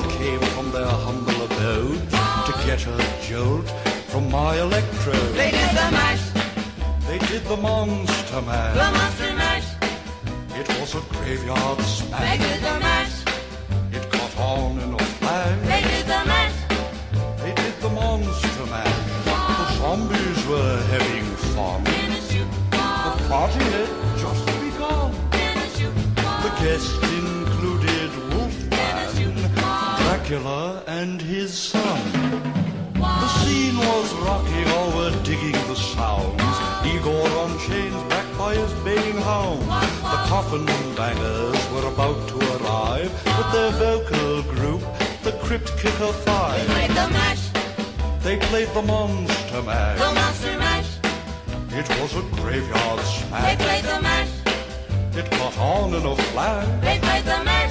all came from their humble abode to get a jolt from my electrode. They did the mash, They did the monster mash. the monster mash. It was a graveyard smash. They did the mash, It caught on in a flash. they did the mash. They did the monster mash. The zombies were having fun. The party had just begun. The guests Dracula, and his son. The scene was rocking, all were digging the sounds. Igor on chains, backed by his baying hounds. The coffin bangers were about to arrive with their vocal group, the Crypt Kicker Five. They played the mash, They played the Monster the Mash. monster mash. It was a graveyard smash. They played the mash, It caught on in a flash. they played the mash.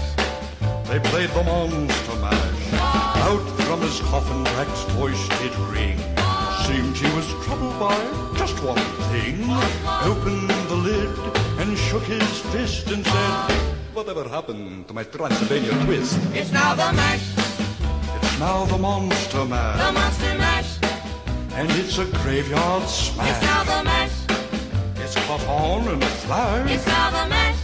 Played the monster mash. Out from his coffin, Drac's voice did ring. Seemed he was troubled by just one thing. Opened the lid and shook his fist and said, Whatever happened to my Transylvania twist? It's now the mash, It's now the monster mash. the monster mash. And it's a graveyard smash. It's now the mash, It's caught on in a flash. it's now the mash.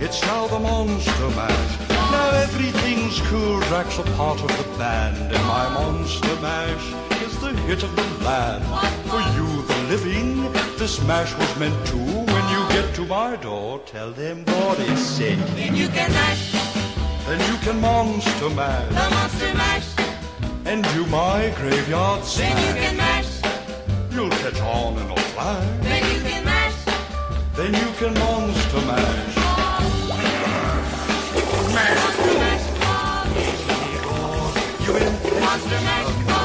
It's now the monster mash. Now everything's cool. Drac's a part of the band, and my monster mash is the hit of the land. For you, the living, this mash was meant to. When you get to my door, tell them what is said. Then you can mash, Then you can monster mash. the monster mash. and do my graveyard Then you can mash, You'll catch on in a flash. then you can mash. Then you can monster the night.